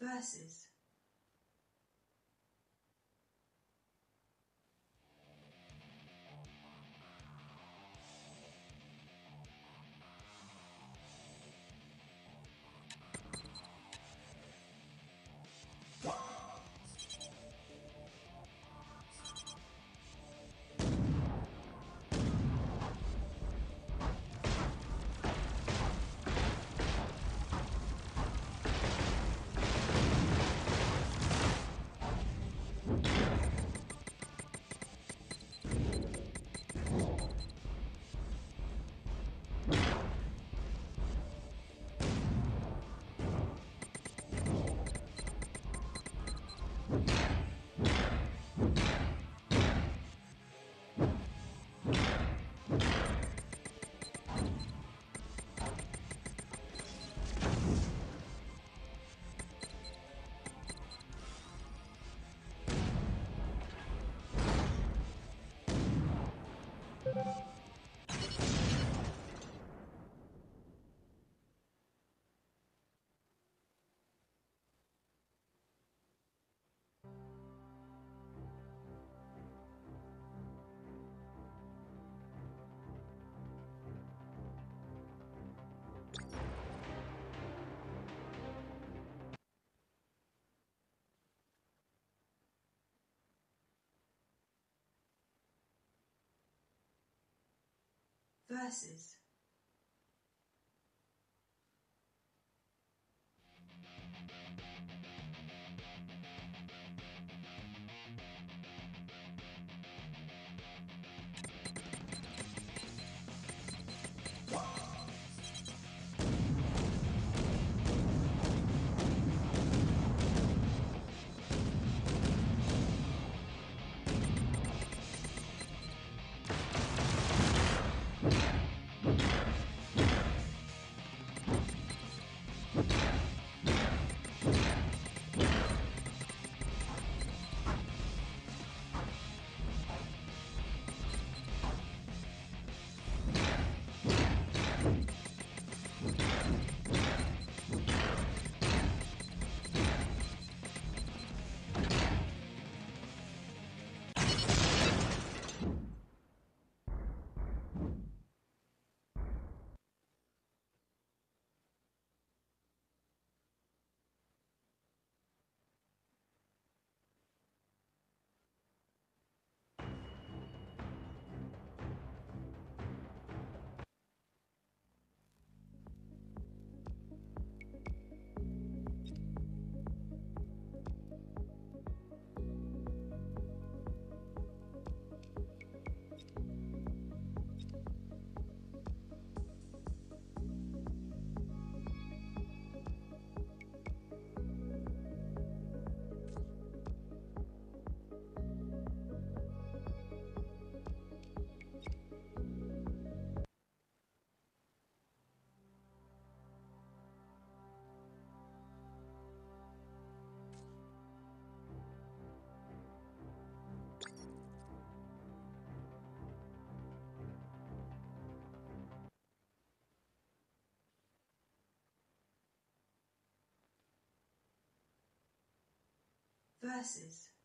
verses verses verses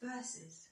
Verses.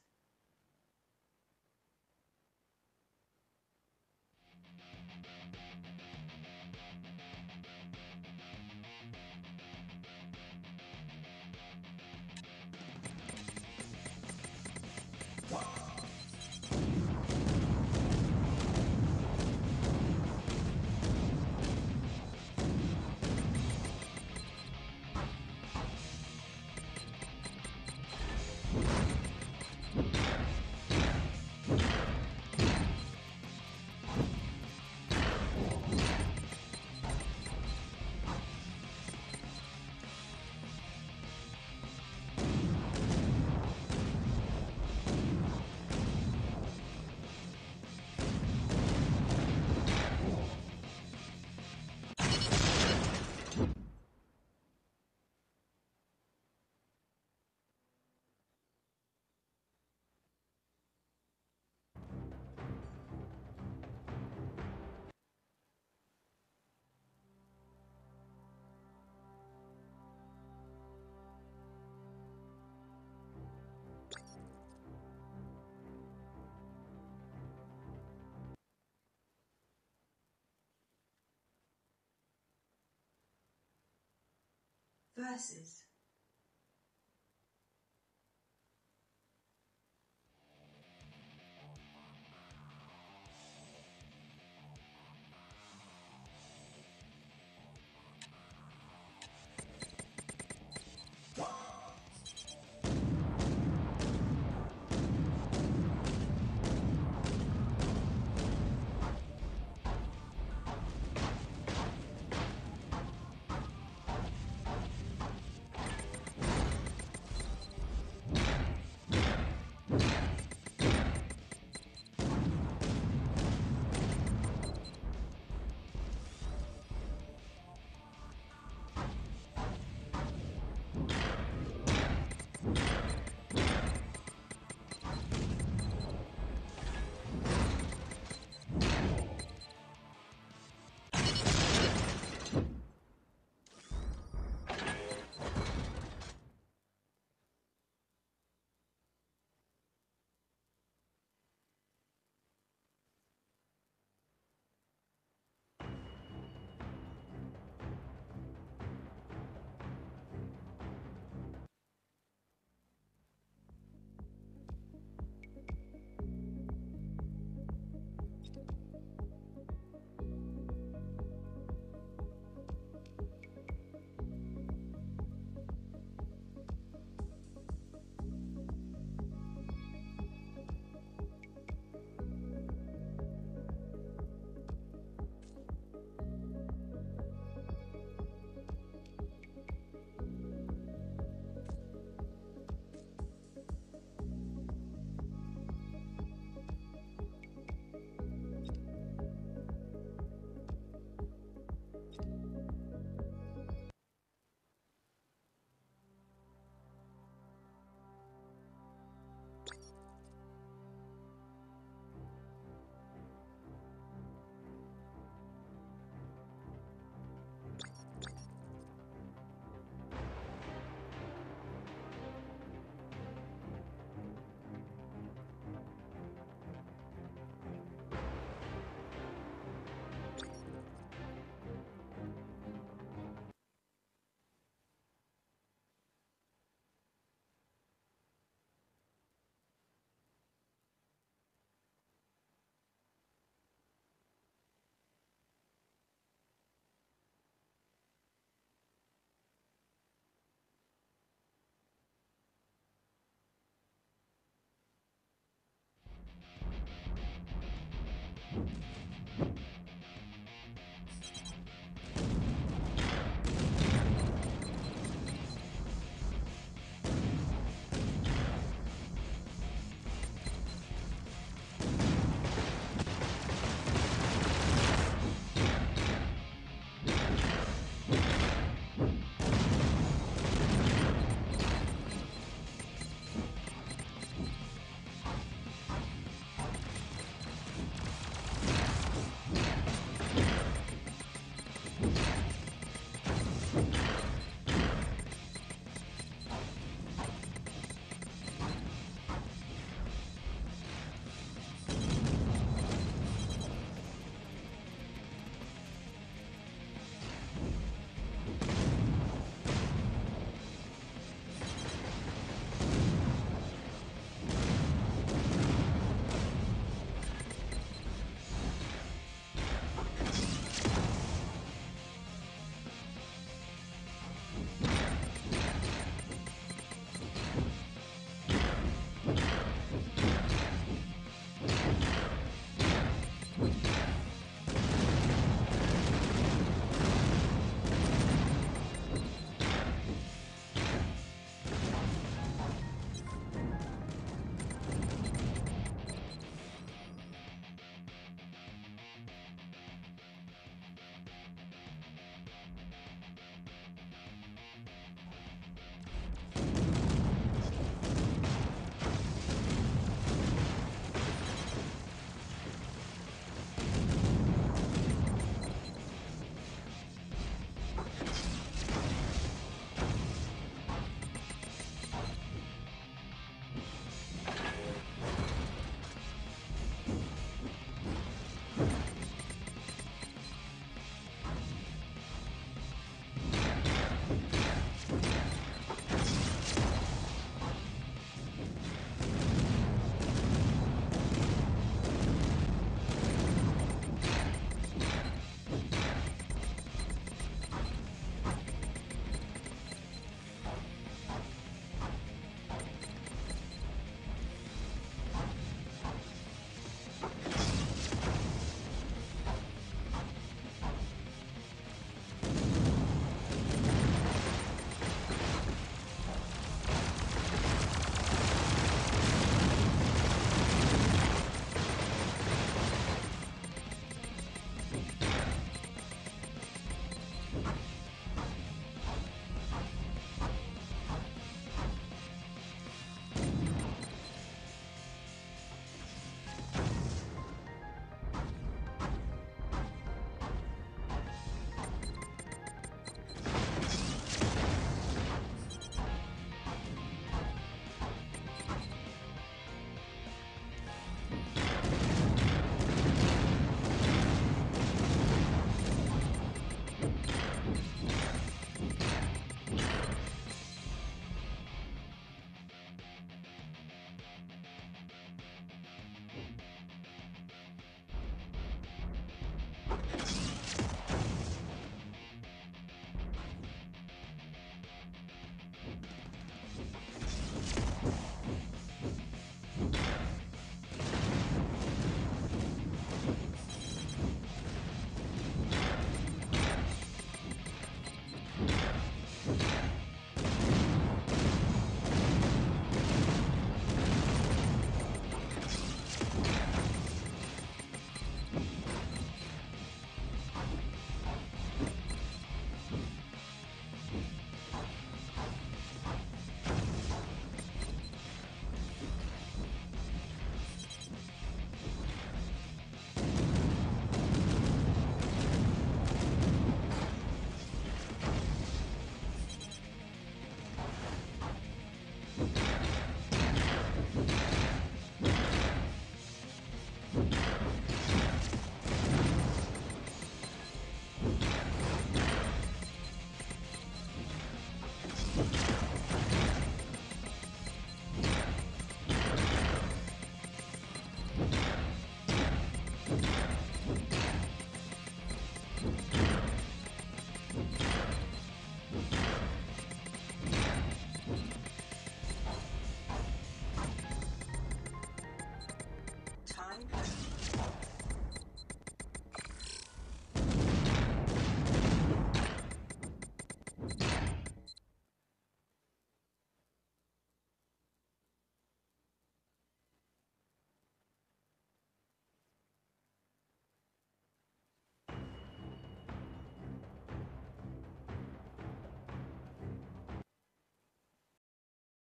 Verses.